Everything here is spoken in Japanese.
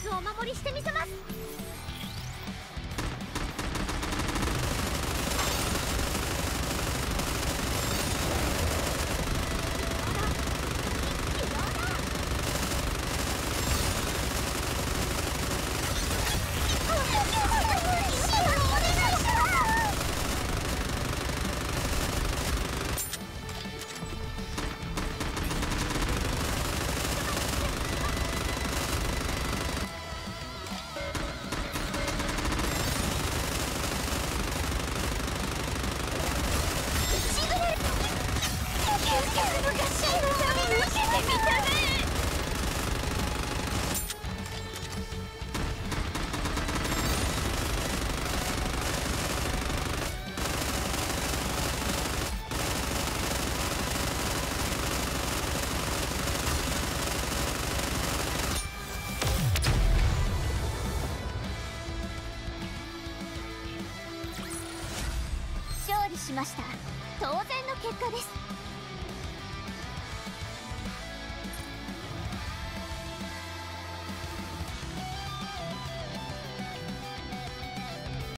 ずお守りしてみせます。しました。当然の結果です。